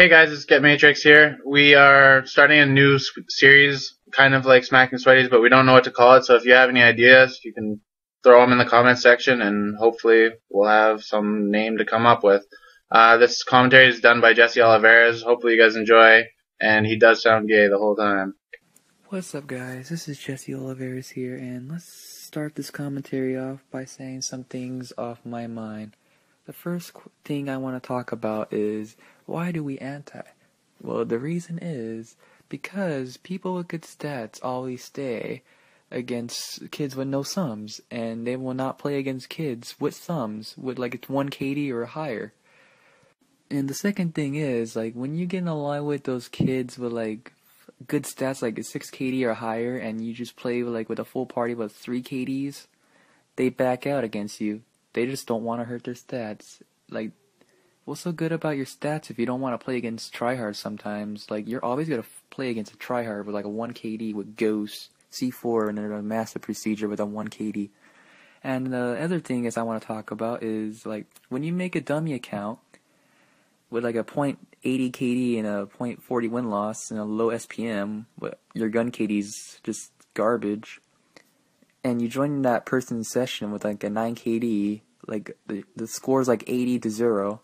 Hey guys, it's Get Matrix here. We are starting a new series, kind of like Smacking Sweaties, but we don't know what to call it. So if you have any ideas, you can throw them in the comment section, and hopefully we'll have some name to come up with. Uh, this commentary is done by Jesse Oliveras. Hopefully you guys enjoy, and he does sound gay the whole time. What's up, guys? This is Jesse Oliveras here, and let's start this commentary off by saying some things off my mind. The first thing I want to talk about is why do we anti? Well, the reason is because people with good stats always stay against kids with no sums, and they will not play against kids with sums, with like it's 1 KD or higher. And the second thing is, like, when you get in a line with those kids with like good stats like 6 KD or higher and you just play like with a full party with 3 KDs, they back out against you. They just don't want to hurt their stats. Like, what's so good about your stats if you don't want to play against tryhards sometimes? Like, you're always going to f- play against a tryhard with like a 1 KD with Ghost, C4, and then a Master Prestige with a 1 KD. And the other thing is I want to talk about is like when you make a dummy account with like a .80 KD and a .40 win loss and a low SPM, but your gun KD's just garbage, and you join that person's session with like a 9 KD, like the the score's like 80 to zero,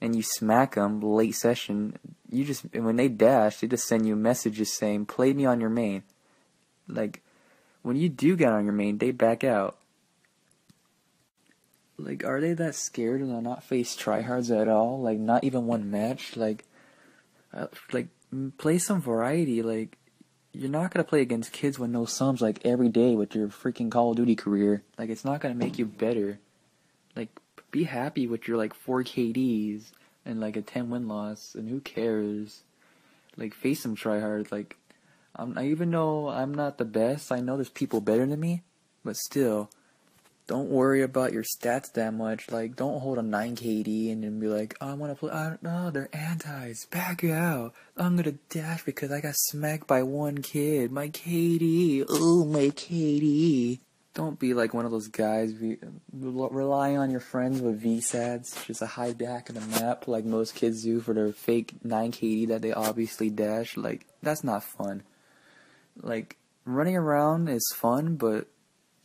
and you smack them late session, you just and when they dash, they just send you messages saying play me on your main. Like when you do get on your main, they back out. Like, are they that scared to not face tryhards at all? Like, not even one match? Like, uh, like play some variety. Like, you're not gonna play against kids with no sums like every day with your freaking Call of Duty career. Like, it's not gonna make you better. Like, be happy with your like four KDs and like a ten win loss, and who cares? Like, face some tryhards. Like, I'm, I even though I'm not the best, I know there's people better than me, but still don't worry about your stats that much. Like, don't hold a 9 KD and then be like, oh, I want to play. I don't know, they're antis. Back out. I'm gonna dash because I got smacked by one kid. My KD. Oh, my KD. Don't be like one of those guys be, relying on your friends with VSATs, just a high back in the map like most kids do for their fake 9 KD that they obviously dash. Like, that's not fun. Like, running around is fun, but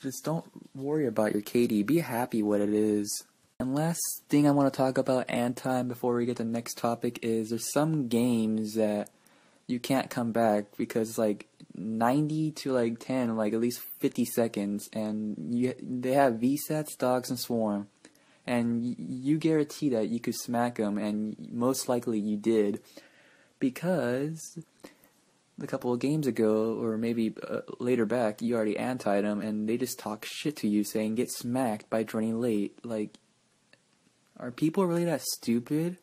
just don't worry about your KD. Be happy what it is. And last thing I want to talk about anti before we get to the next topic is there's some games that you can't come back because like 90 to like 10, like at least 50 seconds, and you they have VSATs, dogs, and swarm, and you guarantee that you could smack them, and most likely you did, because a couple of games ago, or maybe uh, later back, you already antied them, and they just talk shit to you, saying get smacked by joining late. Like, are people really that stupid?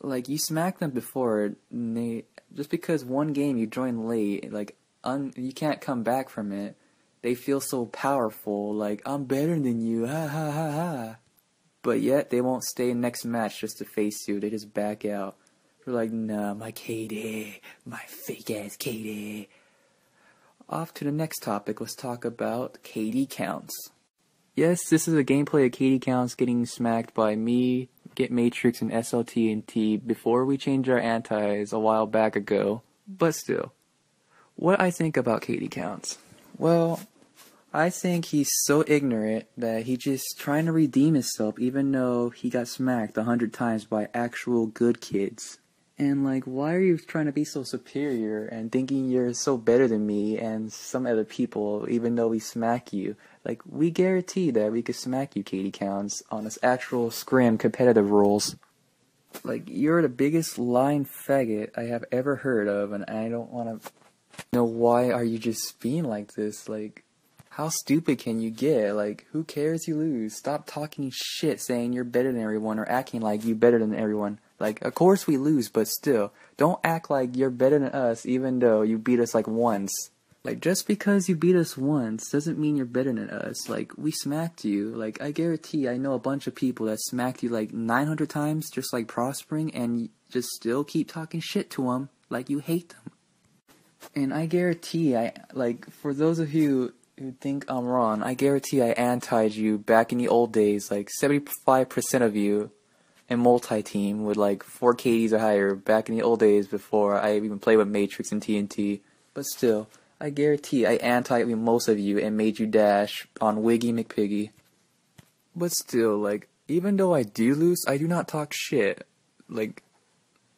Like, you smacked them before, they just because one game you join late, like, un, you can't come back from it. They feel so powerful, like I'm better than you, ha ha ha ha. But yet they won't stay next match just to face you. They just back out. They're like, nah, my KD, my fake ass KD. Off to the next topic, let's talk about KD counts. Yes, this is a gameplay of KD counts getting smacked by me, Get Matrix, and SLT and T before we changed our antis a while back ago. But still, what I think about KD counts? Well, I think he's so ignorant that he's just trying to redeem himself even though he got smacked a hundred times by actual good kids. And like, why are you trying to be so superior and thinking you're so better than me and some other people, even though we smack you? Like, we guarantee that we could smack you, KD Counts, on this actual scrim competitive rules. Like, you're the biggest lying faggot I have ever heard of, and I don't want to know why are you just being like this? Like, how stupid can you get? Like, who cares you lose? Stop talking shit saying you're better than everyone or acting like you're better than everyone. Like, of course we lose, but still, don't act like you're better than us even though you beat us like once. Like, just because you beat us once doesn't mean you're better than us. Like, we smacked you. Like, I guarantee I know a bunch of people that smacked you like 900 times just like prospering and just still keep talking shit to them like you hate them. And I guarantee, I like for those of you who think I'm wrong, I guarantee I antied you back in the old days. Like 75% of you and multi-team with like four KDs or higher back in the old days before I even played with Matrix and TNT. But still, I guarantee I anti most of you and made you dash on Wiggy McPiggy. But still, like, even though I do lose, I do not talk shit. Like,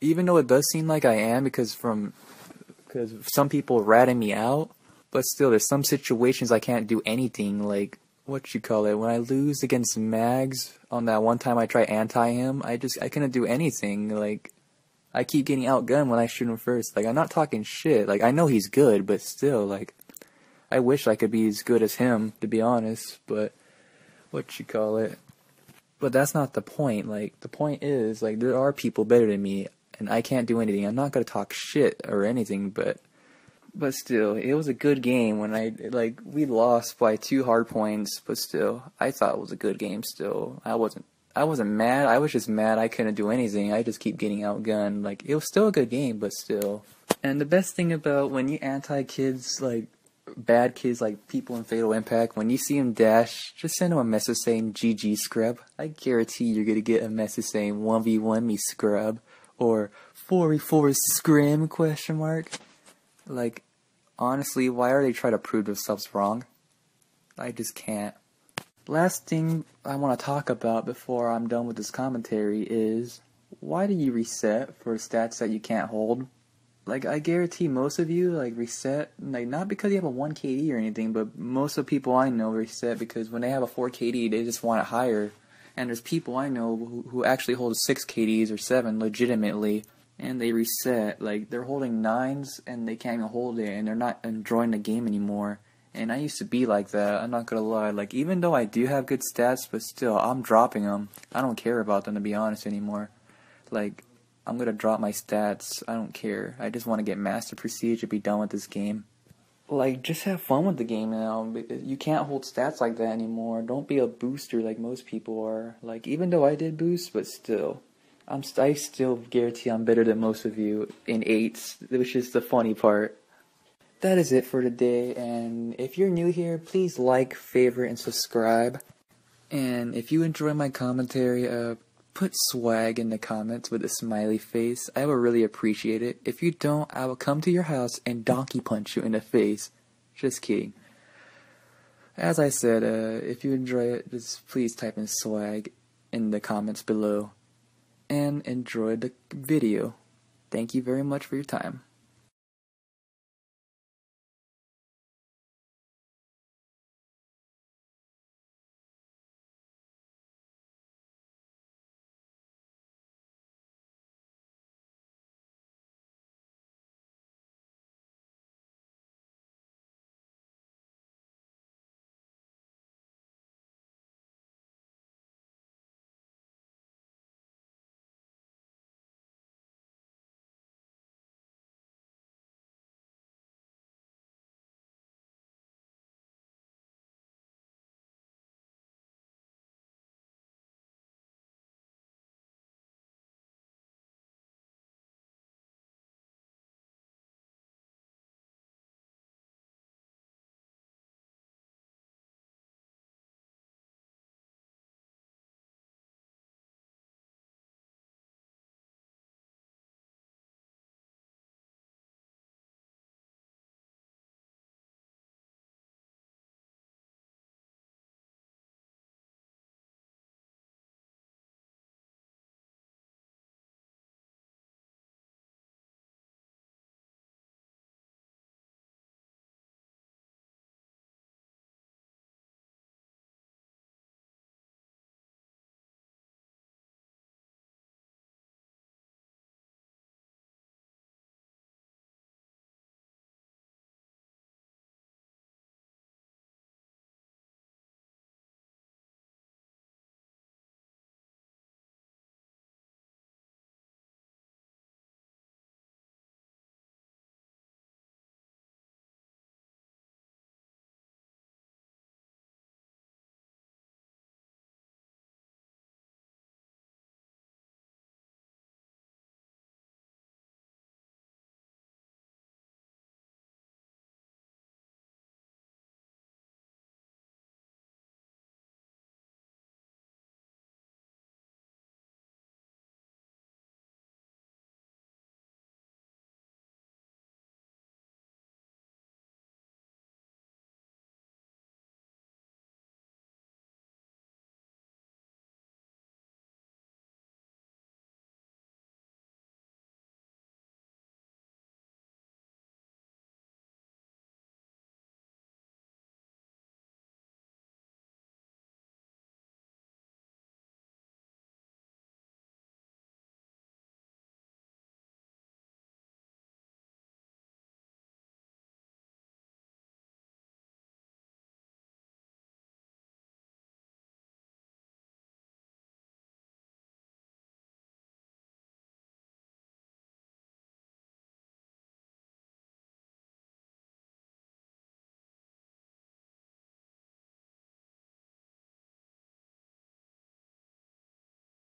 even though it does seem like I am because from because some people ratting me out, but still, there's some situations I can't do anything. Like, what you call it? When I lose against Mags on that one time I try anti him, I just I couldn't do anything. Like, I keep getting outgunned when I shoot him first. Like, I'm not talking shit. Like, I know he's good, but still, like, I wish I could be as good as him, to be honest. But what you call it? But that's not the point. Like, the point is, like, there are people better than me, and I can't do anything. I'm not gonna talk shit or anything, but but still, it was a good game. When I like, we lost by two hard points, but still, I thought it was a good game. Still, I wasn't. I wasn't mad. I was just mad I couldn't do anything. I just keep getting outgunned. Like it was still a good game, but still. And the best thing about when you anti kids, like bad kids, like people in Fatal Impact, when you see them dash, just send them a message saying "GG scrub." I guarantee you're gonna get a message saying "1v1 me scrub" or "4v4 scrim?" question mark. Like honestly, why are they trying to prove themselves wrong? I just can't. Last thing I want to talk about before I'm done with this commentary is why do you reset for stats that you can't hold? Like I guarantee most of you like reset like not because you have a 1 KD or anything, but most of the people I know reset because when they have a 4 KD, they just want it higher. And there's people I know who, who actually hold 6 KDs or 7 legitimately and they reset. Like they're holding nines and they can't even hold it, and they're not enjoying the game anymore. And I used to be like that. I'm not gonna lie. Like even though I do have good stats, but still I'm dropping them. I don't care about them to be honest anymore. Like I'm gonna drop my stats. I don't care. I just want to get master prestige and be done with this game. Like just have fun with the game now. Uh, you can't hold stats like that anymore. Don't be a booster like most people are. Like even though I did boost, but still. I'm I still guarantee I'm better than most of you in eights, which is the funny part. That is it for today, and if you're new here, please like, favorite, and subscribe. And if you enjoy my commentary, uh, put swag in the comments with a smiley face. I will really appreciate it. If you don't, I will come to your house and donkey punch you in the face. Just kidding. As I said, uh, if you enjoy it, just please type in swag in the comments below and enjoy the video. Thank you very much for your time.